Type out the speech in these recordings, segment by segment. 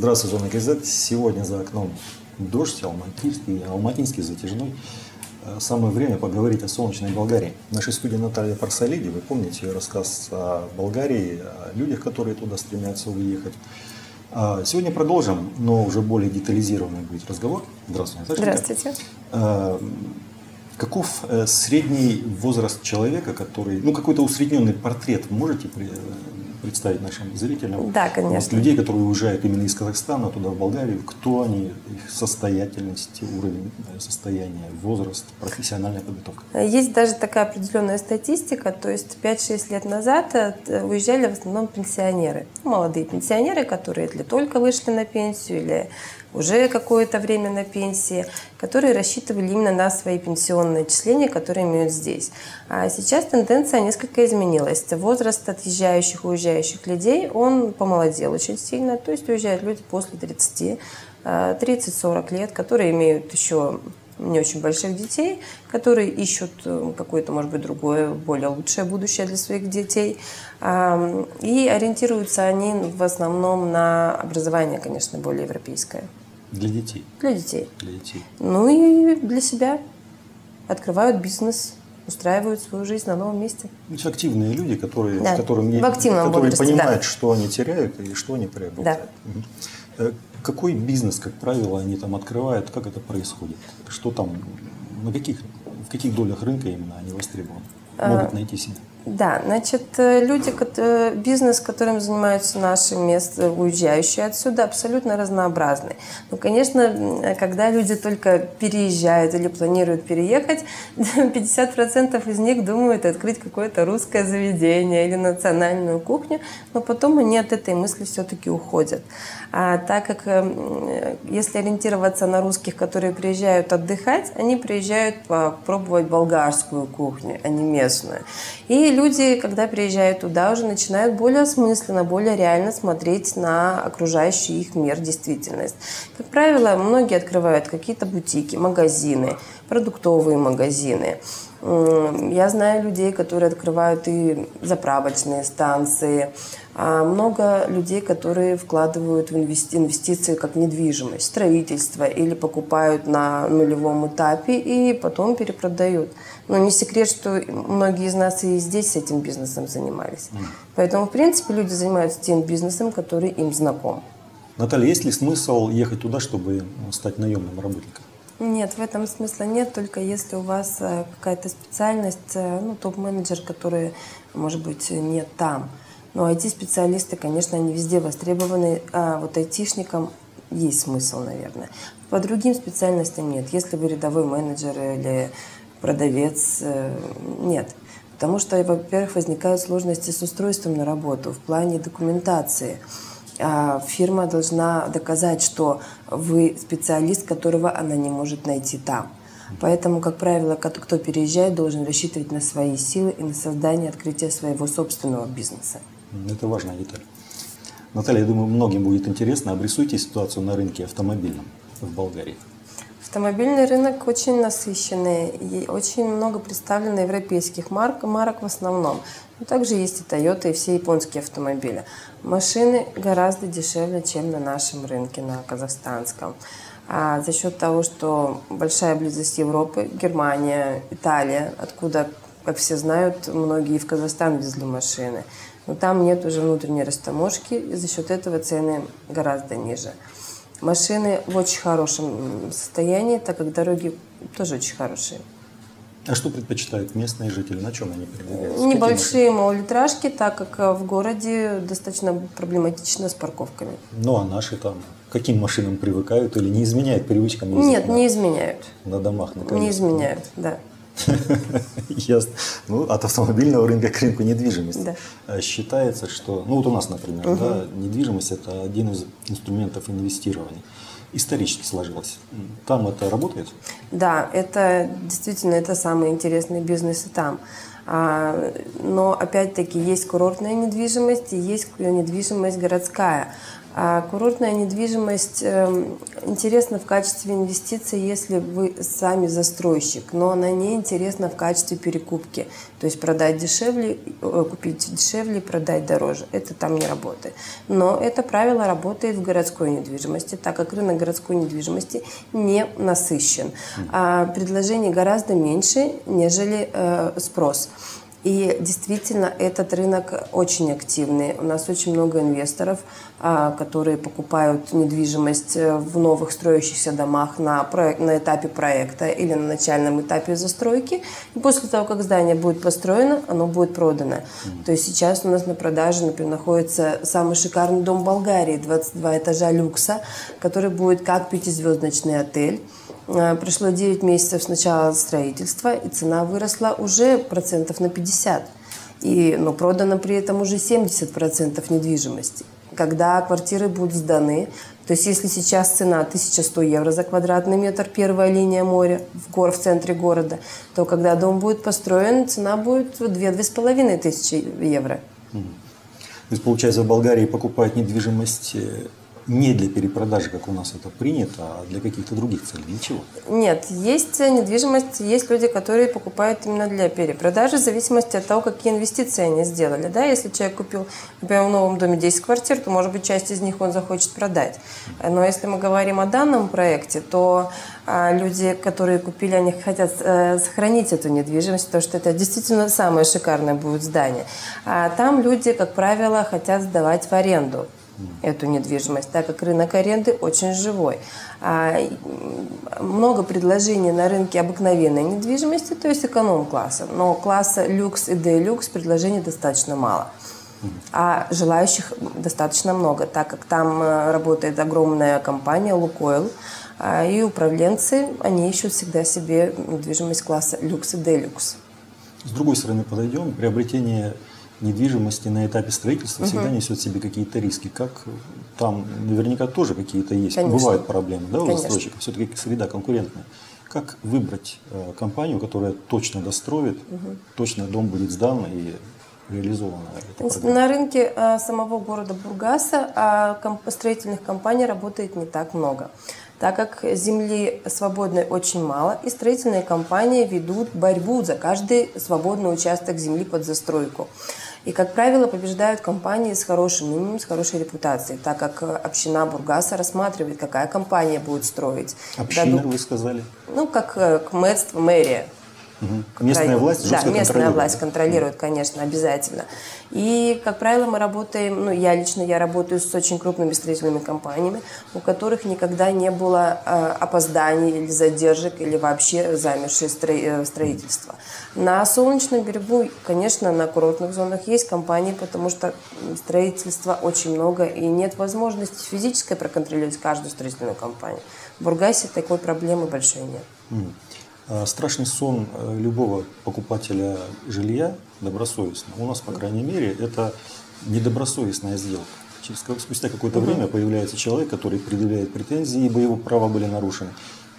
Здравствуй, Зона ГЗ. Сегодня за окном дождь, алматинский, алматинский затяжной. Э, самое время поговорить о солнечной Болгарии. В нашей студии Наталья Парсалиди, вы помните ее рассказ о Болгарии, о людях, которые туда стремятся уехать. А сегодня продолжим, но уже более детализированный будет разговор. Здравствуйте, Наталья. Здравствуйте. Э, каков э, средний возраст человека, который, ну какой-то усредненный портрет можете представить нашим зрителям? Да, конечно. Вот людей, которые уезжают именно из Казахстана туда, в Болгарию, кто они, их состоятельность, уровень э, состояния, возраст, профессиональная подготовка? Есть даже такая определенная статистика, то есть 5-6 лет назад э, уезжали в основном пенсионеры, молодые пенсионеры, которые или только вышли на пенсию, или уже какое-то время на пенсии, которые рассчитывали именно на свои пенсионные отчисления, которые имеют здесь. А сейчас тенденция несколько изменилась. Возраст отъезжающих, уезжающих людей, он помолодел очень сильно, то есть уезжают люди после 30, 30-40 э, лет, которые имеют еще не очень больших детей, которые ищут э, какое-то, может быть, другое, более лучшее будущее для своих детей. И ориентируются они в основном на образование, конечно, более европейское. Для детей? Для детей. Для детей. Ну и для себя. Открывают бизнес, устраивают свою жизнь на новом месте. Это активные люди, которые, да. которым, в активном которые возрасте, понимают, да. что они теряют и что они приобретают. Да. Угу. Какой бизнес, как правило, они там открывают, как это происходит? Что там, на каких, в каких долях рынка именно они востребованы? Могут а, найти себя? Да, значит, э, люди, э, бизнес, которым занимаются наши мест, уезжающие отсюда, абсолютно разнообразный. Ну, конечно, когда люди только переезжают или планируют переехать, 50% из них думают открыть какое-то русское заведение или национальную кухню, но потом они от этой мысли все-таки уходят. А так как, э, если ориентироваться на русских, которые приезжают отдыхать, они приезжают попробовать болгарскую кухню, а не местную. И люди, когда приезжают туда, уже начинают более осмысленно, более реально смотреть на окружающий их мир, действительность. Как правило, многие открывают какие-то бутики, магазины, продуктовые магазины. Я знаю людей, которые открывают и заправочные станции. А много людей, которые вкладывают в инвестиции как недвижимость, строительство или покупают на нулевом этапе и потом перепродают. Но не секрет, что многие из нас и здесь с этим бизнесом занимались. Поэтому, в принципе, люди занимаются тем бизнесом, который им знаком. Наталья, есть ли смысл ехать туда, чтобы стать наемным работником? Нет, в этом смысла нет, только если у вас э, какая-то специальность, э, ну, топ-менеджер, который, может быть, нет там. Но IT-специалисты, конечно, они везде востребованы, а вот айтишникам есть смысл, наверное. По другим специальностям нет. Если вы рядовой менеджер или продавец, э, нет. Потому что, во-первых, возникают сложности с устройством на работу в плане документации – а, фирма должна доказать, что вы специалист, которого она не может найти там. Поэтому, как правило, кто переезжает, должен рассчитывать на свои силы и на создание, открытие своего собственного бизнеса. Это важная деталь. Наталья, я думаю, многим будет интересно. Обрисуйте ситуацию на рынке автомобильном в Болгарии. Автомобильный рынок очень насыщенный, и очень много представлено европейских марок, марок в основном. Но также есть и Toyota, и все японские автомобили. Машины гораздо дешевле, чем на нашем рынке, на казахстанском. А за счет того, что большая близость Европы, Германия, Италия, откуда, как все знают, многие в Казахстан везли машины. Но там нет уже внутренней растаможки, и за счет этого цены гораздо ниже. Машины в очень хорошем состоянии, так как дороги тоже очень хорошие. А что предпочитают местные жители? На чем они передвигаются? Небольшие малолитражки, так как э, в городе достаточно проблематично с парковками. Ну а наши там к каким машинам привыкают или не изменяют привычкам ездить? Нет, на, не изменяют. На домах, на Не изменяют, да. Ясно. Ну, от автомобильного рынка к рынку недвижимости. Да. А считается, что, ну вот у нас, например, угу. да, недвижимость это один из инструментов инвестирования исторически сложилось. Там это работает? Да, это действительно это самый интересный бизнес и там. А, но опять-таки есть курортная недвижимость и есть недвижимость городская. А курортная недвижимость э, интересна в качестве инвестиции, если вы сами застройщик, но она не интересна в качестве перекупки. То есть продать дешевле, э, купить дешевле, продать дороже. Это там не работает. Но это правило работает в городской недвижимости, так как рынок городской недвижимости не насыщен. А предложений гораздо меньше, нежели э, спрос. И действительно, этот рынок очень активный. У нас очень много инвесторов, а, которые покупают недвижимость э, в новых строящихся домах на, проект, на этапе проекта или на начальном этапе застройки. И после того, как здание будет построено, оно будет продано. Mm-hmm. То есть сейчас у нас на продаже, например, находится самый шикарный дом Болгарии, 22 этажа люкса, который будет как пятизвездочный отель. Э, прошло 9 месяцев с начала строительства, и цена выросла уже процентов на 50. И, но продано при этом уже 70% недвижимости. Когда квартиры будут сданы, то есть если сейчас цена 1100 евро за квадратный метр, первая линия моря в, гор, в центре города, то когда дом будет построен, цена будет 2-2,5 тысячи евро. То есть, получается, в Болгарии покупают недвижимость э, не для перепродажи, как у нас это принято, а для каких-то других целей? Ничего? Нет, есть недвижимость, есть люди, которые покупают именно для перепродажи, в зависимости от того, какие инвестиции они сделали. Да? Если человек купил, например, в новом доме 10 квартир, то, может быть, часть из них он захочет продать. Но если мы говорим о данном проекте, то а, люди, которые купили, они хотят э, сохранить эту недвижимость, потому что это действительно самое шикарное будет здание. А там люди, как правило, хотят сдавать в аренду эту недвижимость, так как рынок аренды очень живой. А, много предложений на рынке обыкновенной недвижимости, то есть эконом-класса, но класса люкс и делюкс предложений достаточно мало. А желающих достаточно много, так как там э, работает огромная компания «Лукойл», а, и управленцы, они ищут всегда себе недвижимость класса люкс и делюкс. С другой стороны подойдем, приобретение недвижимости на этапе строительства угу. всегда несет в себе какие-то риски. Как там наверняка тоже какие-то есть, Конечно. бывают проблемы да, у Конечно. застройщиков, все-таки среда конкурентная. Как выбрать э, компанию, которая точно достроит, угу. точно дом будет сдан и реализована На рынке э, самого города Бургаса а комп- строительных компаний работает не так много так как земли свободной очень мало, и строительные компании ведут борьбу за каждый свободный участок земли под застройку. И, как правило, побеждают компании с хорошим именем, с хорошей репутацией, так как община Бургаса рассматривает, какая компания будет строить. Община, Дадут, вы сказали? Ну, как э, кметство, мэрия. Угу. Местная власть Да, местная власть контролирует, конечно, обязательно. И, как правило, мы работаем, ну, я лично, я работаю с очень крупными строительными компаниями, у которых никогда не было э, опозданий или задержек, или вообще замершее э, строительство. На Солнечном берегу, конечно, на курортных зонах есть компании, потому что строительства очень много, и нет возможности физической проконтролировать каждую строительную компанию. В Бургасе такой проблемы большой нет. Mm. Э, страшный сон э, любого покупателя жилья добросовестно. У нас, по крайней мере, это недобросовестная сделка. Через, спустя какое-то угу. время появляется человек, который предъявляет претензии, ибо его права были нарушены.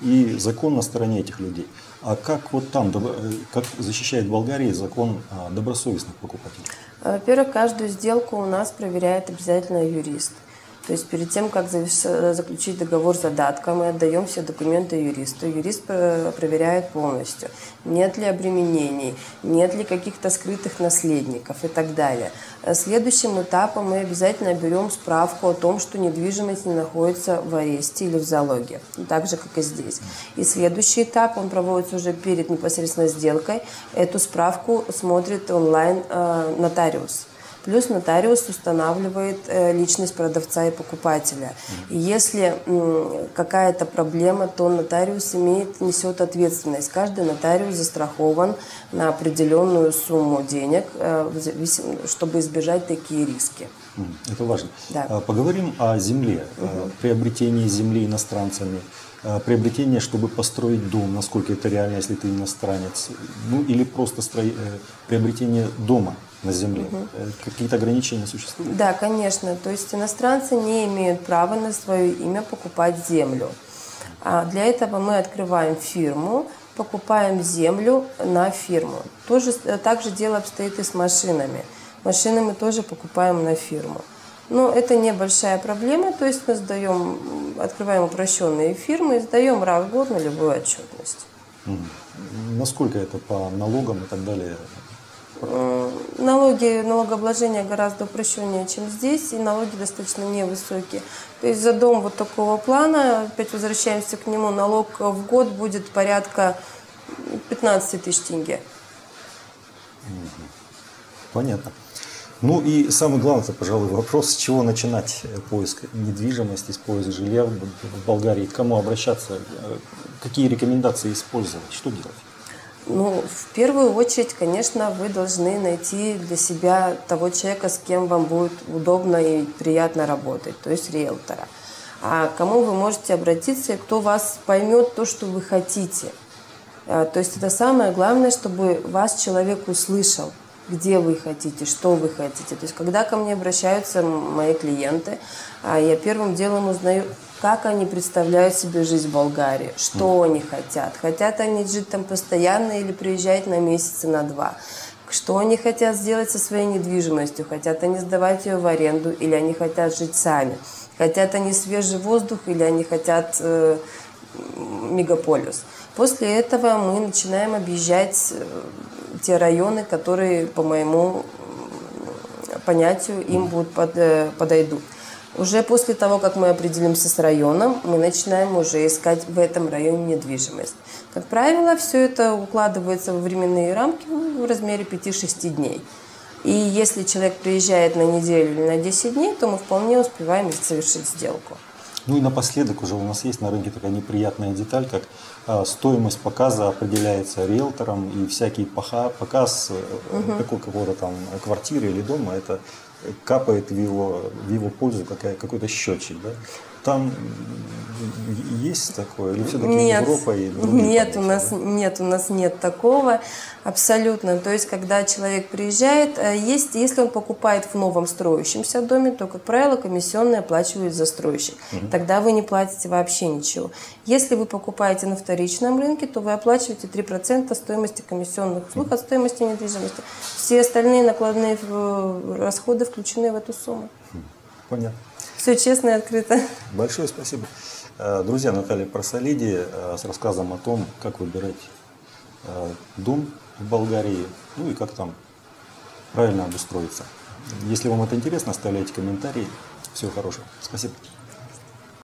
И закон на стороне этих людей. А как вот там, э, как защищает Болгария закон добросовестных покупателей? Во-первых, каждую сделку у нас проверяет обязательно юрист. То есть перед тем, как заключить договор задатка, мы отдаем все документы юристу. Юрист проверяет полностью, нет ли обременений, нет ли каких-то скрытых наследников и так далее. Следующим этапом мы обязательно берем справку о том, что недвижимость не находится в аресте или в залоге, так же, как и здесь. И следующий этап, он проводится уже перед непосредственно сделкой. Эту справку смотрит онлайн э, нотариус. Плюс нотариус устанавливает э, личность продавца и покупателя. И если какая-то проблема, то нотариус имеет, несет ответственность. Каждый нотариус застрахован на определенную сумму денег, э, чтобы избежать такие риски. Это важно. Да. А, поговорим о земле, угу. приобретении земли иностранцами приобретение, чтобы построить дом, насколько это реально, если ты иностранец, ну или просто стро... приобретение дома на земле. Угу. Какие-то ограничения существуют? Да, конечно. То есть иностранцы не имеют права на свое имя покупать землю. А для этого мы открываем фирму, покупаем землю на фирму. Тоже, э, так же дело обстоит и с машинами. Машины мы тоже покупаем на фирму. Но это небольшая проблема, то есть мы сдаем, открываем упрощенные фирмы и сдаем раз в год на любую отчетность. Насколько это по налогам и так далее? Налоги, налогообложение гораздо упрощеннее, чем здесь, и налоги достаточно невысокие. То есть за дом вот такого плана, опять возвращаемся к нему, налог в год будет порядка 15 тысяч тенге. Понятно. Ну и самый главный, пожалуй, вопрос, с чего начинать поиск недвижимости, с поиска жилья в Болгарии, к кому обращаться, какие рекомендации использовать, что делать? Ну, в первую очередь, конечно, вы должны найти для себя того человека, с кем вам будет удобно и приятно работать, то есть риэлтора. А кому вы можете обратиться, кто вас поймет то, что вы хотите. А, то есть это самое главное, чтобы вас человек услышал где вы хотите, что вы хотите. То есть, когда ко мне обращаются мои клиенты, а, я первым делом узнаю, как они представляют себе жизнь в Болгарии, что они хотят. Хотят они жить там постоянно или приезжать на месяц и на два. Что они хотят сделать со своей недвижимостью? Хотят они сдавать ее в аренду или они хотят жить сами? Хотят они свежий воздух или они хотят э, мегаполис? После этого мы начинаем объезжать э, те районы, которые, по моему понятию, им будут под, э, подойдут. Уже после того, как мы определимся с районом, мы начинаем уже искать в этом районе недвижимость. Как правило, все это укладывается в временные рамки в размере 5-6 дней. И если человек приезжает на неделю или на 10 дней, то мы вполне успеваем совершить сделку. Ну и напоследок уже у нас есть на рынке такая неприятная деталь, как а, стоимость показа определяется риэлтором, и всякий показ угу. какого-то там квартиры или дома, это капает в его, в его пользу какая, какой-то счетчик. Да? Там есть такое? Или все-таки нет, Европа и нет, у нас, нет, у нас нет такого абсолютно. То есть, когда человек приезжает, э, есть, если он покупает в новом строящемся доме, то, как правило, комиссионные оплачивает застройщик. Угу. Тогда вы не платите вообще ничего. Если вы покупаете на вторичном рынке, то вы оплачиваете 3% стоимости комиссионных услуг от стоимости недвижимости. Все остальные накладные э, расходы включены в эту сумму. Понятно. Все честно и открыто. Большое спасибо. Э, друзья, Наталья Просолиди э, с рассказом о том, как выбирать э, дом в Болгарии, ну и как там правильно обустроиться. Если вам это интересно, оставляйте комментарии. Всего хорошего. Спасибо.